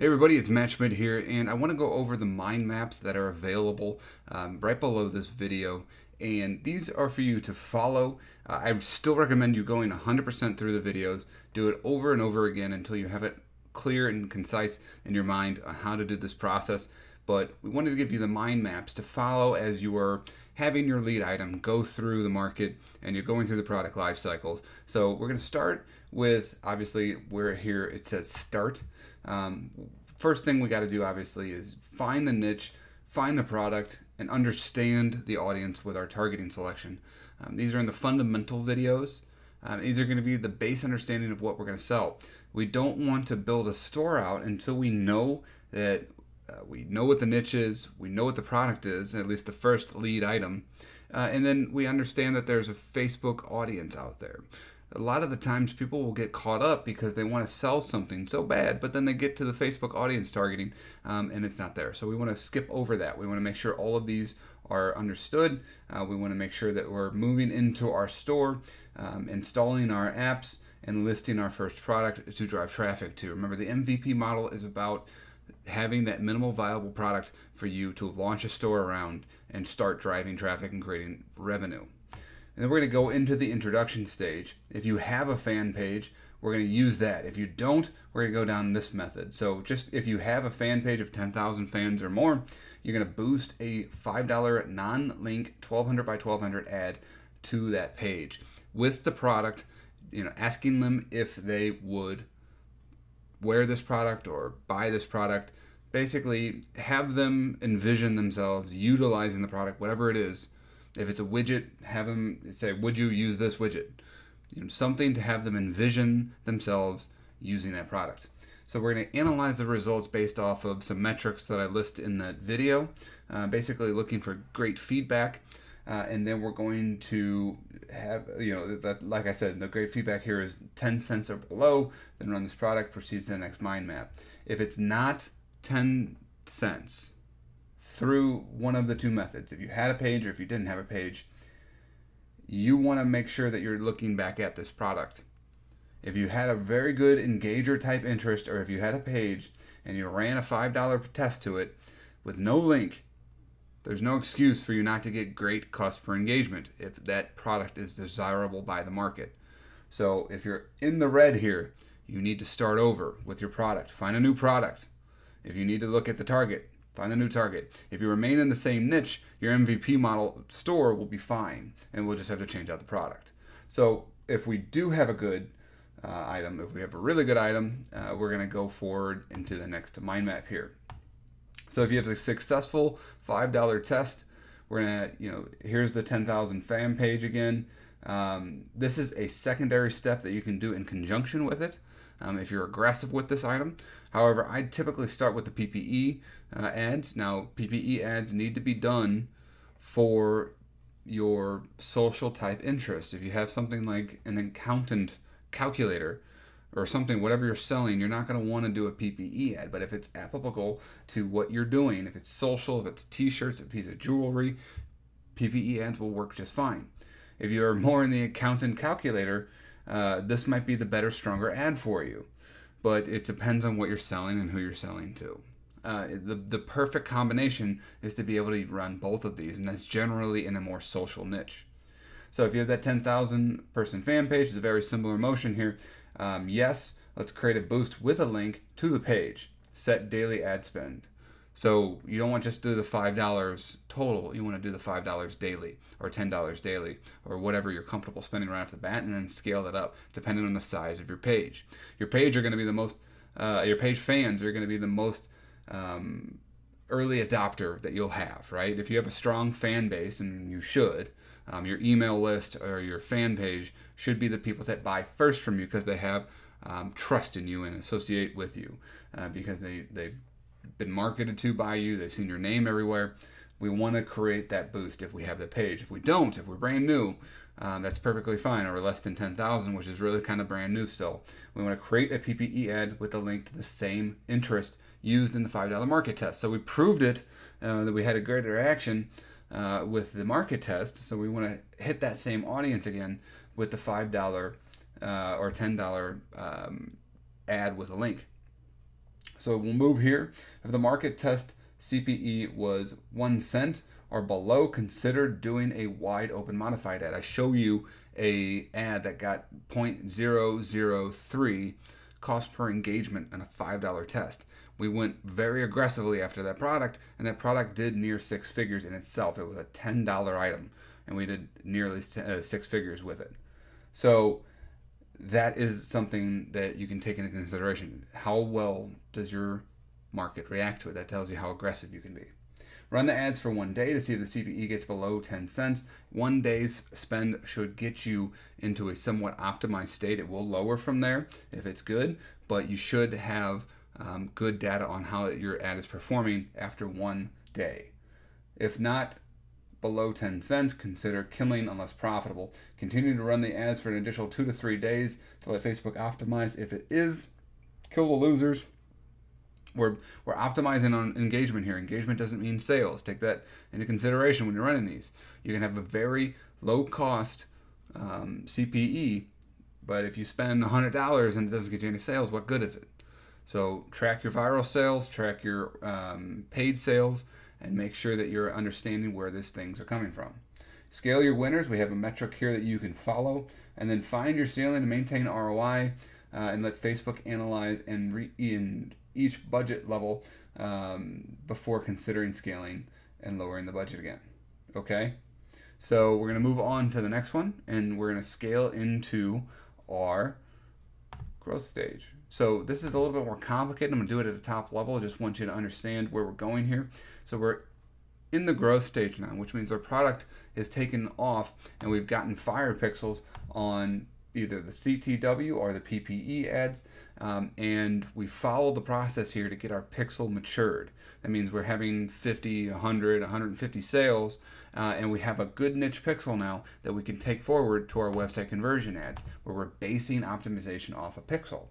Hey everybody, it's Matt Schmitt here, and I want to go over the mind maps that are available um, right below this video. And these are for you to follow. Uh, I still recommend you going 100% through the videos. Do it over and over again until you have it clear and concise in your mind on how to do this process. But we wanted to give you the mind maps to follow as you are having your lead item go through the market and you're going through the product life cycles. So we're going to start with obviously where here it says start. Um, first thing we got to do obviously is find the niche, find the product, and understand the audience with our targeting selection. Um, these are in the fundamental videos. Um, these are going to be the base understanding of what we're going to sell. We don't want to build a store out until we know that uh, we know what the niche is, we know what the product is, at least the first lead item, uh, and then we understand that there's a Facebook audience out there a lot of the times people will get caught up because they want to sell something so bad, but then they get to the Facebook audience targeting um, and it's not there. So we want to skip over that. We want to make sure all of these are understood. Uh, we want to make sure that we're moving into our store, um, installing our apps, and listing our first product to drive traffic to. Remember, the MVP model is about having that minimal viable product for you to launch a store around and start driving traffic and creating revenue. And we're going to go into the introduction stage. If you have a fan page, we're going to use that. If you don't, we're going to go down this method. So just if you have a fan page of 10,000 fans or more, you're going to boost a $5 non-link 1200 by 1200 ad to that page with the product, you know, asking them if they would wear this product or buy this product. Basically, have them envision themselves utilizing the product, whatever it is, if it's a widget, have them say, "Would you use this widget?" You know, something to have them envision themselves using that product. So we're going to analyze the results based off of some metrics that I list in that video, uh, basically looking for great feedback. Uh, and then we're going to have, you know, that, like I said, the great feedback here is 10 cents or below, then run this product, proceeds to the next mind map. If it's not 10 cents, through one of the two methods. If you had a page or if you didn't have a page, you want to make sure that you're looking back at this product. If you had a very good engager type interest, or if you had a page and you ran a $5 test to it with no link, there's no excuse for you not to get great cost per engagement if that product is desirable by the market. So if you're in the red here, you need to start over with your product. Find a new product. If you need to look at the target, Find a new target. If you remain in the same niche, your MVP model store will be fine, and we'll just have to change out the product. So if we do have a good uh, item, if we have a really good item, uh, we're going to go forward into the next mind map here. So if you have a successful $5 test, we're going to, you know, here's the 10,000 fan page again. Um, this is a secondary step that you can do in conjunction with it um, if you're aggressive with this item. However, I typically start with the PPE uh, ads. Now, PPE ads need to be done for your social type interest. If you have something like an accountant calculator or something, whatever you're selling, you're not going to want to do a PPE ad. But if it's applicable to what you're doing, if it's social, if it's t shirts, a piece of jewelry, PPE ads will work just fine. If you're more in the accountant calculator, uh, this might be the better, stronger ad for you. But it depends on what you're selling and who you're selling to. Uh, the, the perfect combination is to be able to run both of these, and that's generally in a more social niche. So if you have that 10,000 person fan page, it's a very similar motion here. Um, yes, let's create a boost with a link to the page. Set daily ad spend. So you don't want just do the five dollars total. You want to do the five dollars daily or ten dollars daily or whatever you're comfortable spending right off the bat, and then scale that up depending on the size of your page. Your page are going to be the most. Uh, your page fans are going to be the most um, early adopter that you'll have, right? If you have a strong fan base, and you should, um, your email list or your fan page should be the people that buy first from you because they have um, trust in you and associate with you uh, because they they've been marketed to by you, they've seen your name everywhere. We want to create that boost if we have the page. If we don't, if we're brand new, um, that's perfectly fine, or less than 10,000, which is really kind of brand new still. We want to create a PPE ad with a link to the same interest used in the $5 market test. So we proved it uh, that we had a great interaction uh, with the market test. So we want to hit that same audience again with the $5 uh, or $10 um, ad with a link. So we'll move here. If the market test CPE was one cent or below, consider doing a wide open modified ad. I show you a ad that got 0.003 cost per engagement on a $5 test. We went very aggressively after that product, and that product did near six figures in itself. It was a $10 item, and we did nearly uh, six figures with it. So that is something that you can take into consideration. How well does your market react to it? That tells you how aggressive you can be. Run the ads for one day to see if the CPE gets below 10 cents. One day's spend should get you into a somewhat optimized state. It will lower from there if it's good, but you should have um, good data on how your ad is performing after one day. If not below 10 cents, consider killing unless profitable. Continue to run the ads for an additional two to three days to let Facebook optimize. If it is, kill the losers we're we're optimizing on engagement here. Engagement doesn't mean sales. Take that into consideration when you're running these. You can have a very low cost um, CPE, but if you spend hundred dollars and it doesn't get you any sales, what good is it? So track your viral sales, track your um, paid sales, and make sure that you're understanding where these things are coming from. Scale your winners. We have a metric here that you can follow, and then find your ceiling to maintain ROI, uh, and let Facebook analyze and, re- and each budget level um, before considering scaling and lowering the budget again. Okay, so we're going to move on to the next one and we're going to scale into our growth stage. So this is a little bit more complicated. I'm going to do it at the top level. I just want you to understand where we're going here. So we're in the growth stage now, which means our product is taken off and we've gotten fire pixels on either the CTW or the PPE ads, um, and we follow the process here to get our pixel matured. That means we're having 50, 100, 150 sales, uh, and we have a good niche pixel now that we can take forward to our website conversion ads, where we're basing optimization off a pixel.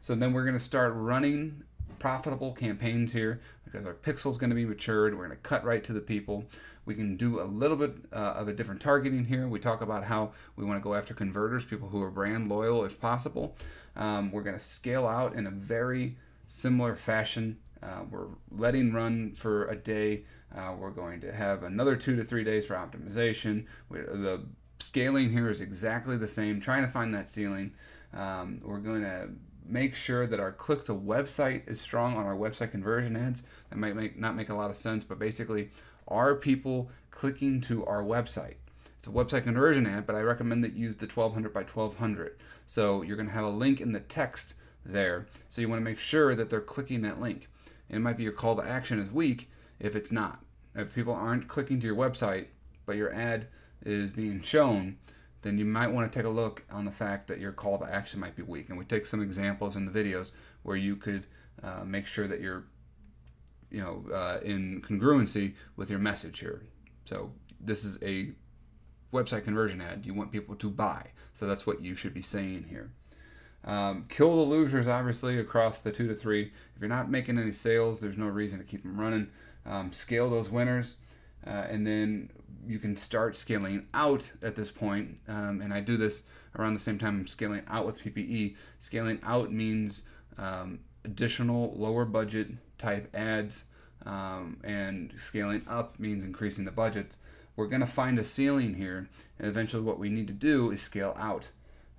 So then we're going to start running profitable campaigns here because our pixel is going to be matured. We're going to cut right to the people. We can do a little bit uh, of a different targeting here. We talk about how we want to go after converters, people who are brand loyal if possible. Um, we're going to scale out in a very similar fashion. Uh, we're letting run for a day. Uh, we're going to have another two to three days for optimization. We, the scaling here is exactly the same, trying to find that ceiling. Um, we're going to make sure that our click to website is strong on our website conversion ads. That might make, not make a lot of sense, but basically, are people clicking to our website? It's a website conversion ad, but I recommend that you use the 1200 by 1200. So you're going to have a link in the text there. So you want to make sure that they're clicking that link. it might be your call to action is weak if it's not. If people aren't clicking to your website, but your ad is being shown, then you might want to take a look on the fact that your call to action might be weak. And we take some examples in the videos where you could uh, make sure that you're, you know, uh, in congruency with your message here. So this is a website conversion ad. You want people to buy. So that's what you should be saying here. Um, kill the losers, obviously, across the two to three. If you're not making any sales, there's no reason to keep them running. Um, scale those winners, uh, and then you can start scaling out at this point. Um, and I do this around the same time I'm scaling out with PPE. Scaling out means um, additional lower budget type ads, um, and scaling up means increasing the budgets. We're going to find a ceiling here, and eventually what we need to do is scale out.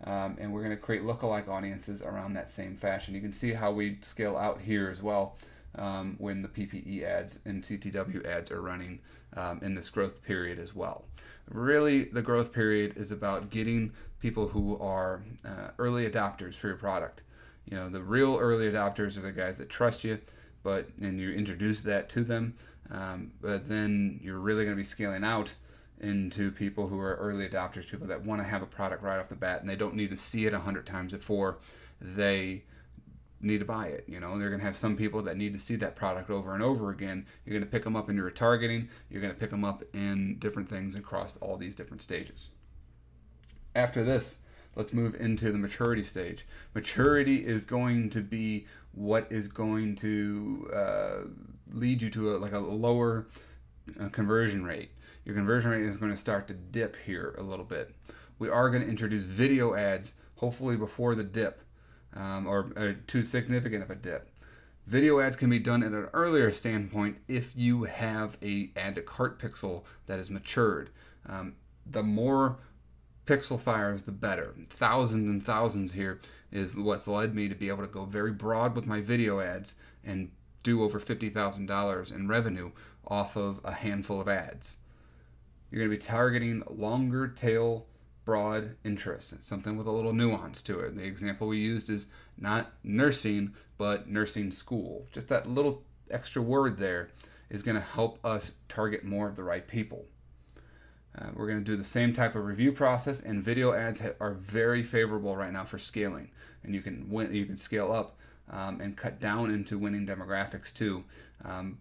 Um, and we're going to create lookalike audiences around that same fashion. You can see how we scale out here as well um, when the PPE ads and CTW ads are running um, in this growth period as well. Really, the growth period is about getting people who are uh, early adopters for your product. You know, the real early adopters are the guys that trust you, but and you introduce that to them. Um, but then you're really going to be scaling out into people who are early adopters, people that want to have a product right off the bat, and they don't need to see it a hundred times before they need to buy it. You know, they're going to have some people that need to see that product over and over again. You're going to pick them up in your targeting. You're going to pick them up in different things across all these different stages. After this, let's move into the maturity stage. Maturity is going to be what is going to uh, lead you to a, like a lower uh, conversion rate. Your conversion rate is going to start to dip here a little bit. We are going to introduce video ads, hopefully before the dip um, or, or, too significant of a dip. Video ads can be done at an earlier standpoint if you have a add to cart pixel that is matured. Um, the more pixel fires, the better. Thousands and thousands here is what's led me to be able to go very broad with my video ads and do over $50,000 in revenue off of a handful of ads. You're going to be targeting longer tail broad interest, something with a little nuance to it. The example we used is not nursing, but nursing school. Just that little extra word there is going to help us target more of the right people. Uh, we're going to do the same type of review process, and video ads are very favorable right now for scaling. And you can win, you can scale up um, and cut down into winning demographics too, um,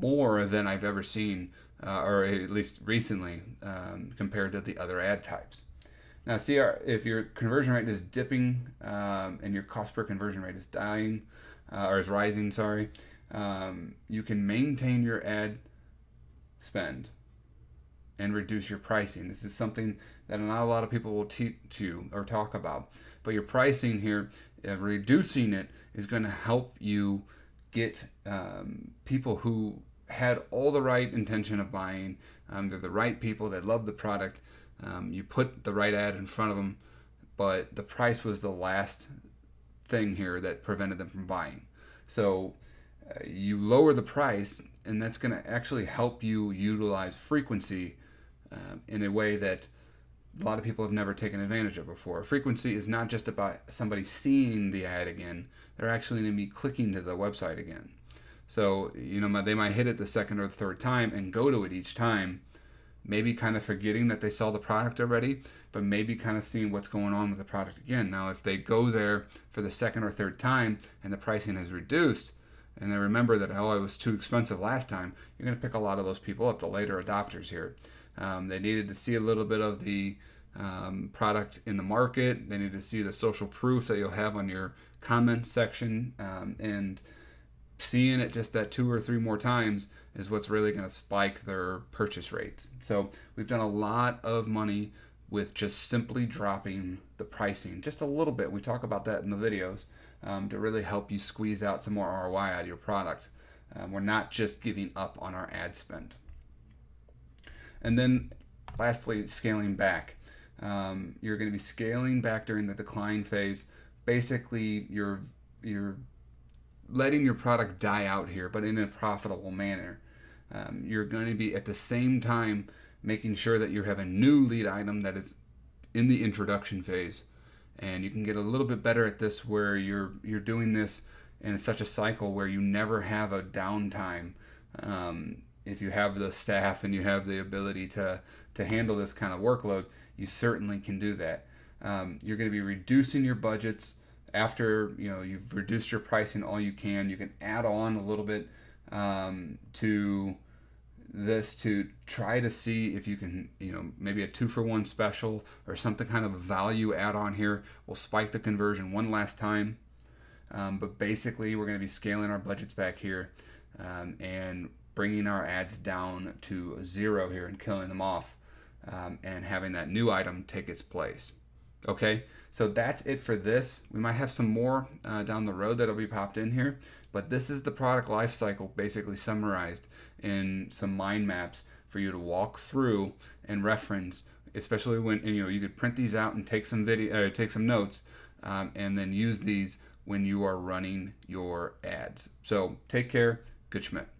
more than I've ever seen, uh, or at least recently, um, compared to the other ad types. Now, see our, if your conversion rate is dipping um, and your cost per conversion rate is dying uh, or is rising, sorry, um, you can maintain your ad spend and reduce your pricing. This is something that not a lot of people will teach you or talk about. But your pricing here, uh, reducing it, is going to help you get um, people who had all the right intention of buying. Um, they're the right people They love the product. Um, you put the right ad in front of them, but the price was the last thing here that prevented them from buying. So uh, you lower the price, and that's going to actually help you utilize frequency uh, in a way that a lot of people have never taken advantage of before. Frequency is not just about somebody seeing the ad again, they're actually going to be clicking to the website again. So, you know, they might hit it the second or the third time and go to it each time, maybe kind of forgetting that they saw the product already, but maybe kind of seeing what's going on with the product again. Now, if they go there for the second or third time and the pricing is reduced, and they remember that, oh, it was too expensive last time, you're going to pick a lot of those people up, the later adopters here. Um, they needed to see a little bit of the um, product in the market. They need to see the social proof that you'll have on your comments section. Um, and seeing it just that two or three more times is what's really going to spike their purchase rates. So we've done a lot of money with just simply dropping the pricing just a little bit. We talk about that in the videos um, to really help you squeeze out some more ROI out of your product. Um, we're not just giving up on our ad spend. And then lastly, scaling back. Um, you're going to be scaling back during the decline phase. Basically, you're you're letting your product die out here, but in a profitable manner. Um, you're going to be at the same time making sure that you have a new lead item that is in the introduction phase, and you can get a little bit better at this where you're you're doing this in such a cycle where you never have a downtime. Um, if you have the staff and you have the ability to to handle this kind of workload, you certainly can do that. Um, you're going to be reducing your budgets after you know you've reduced your pricing all you can. You can add on a little bit um, to this to try to see if you can you know maybe a two for one special or something kind of a value add on here will spike the conversion one last time. Um, but basically, we're going to be scaling our budgets back here um, and bringing our ads down to zero here and killing them off um, and having that new item take its place. Okay, so that's it for this. We might have some more uh, down the road that'll be popped in here, but this is the product life cycle basically summarized in some mind maps for you to walk through and reference, especially when you know you could print these out and take some video, uh, take some notes, um, and then use these when you are running your ads. So take care. Good Schmitt.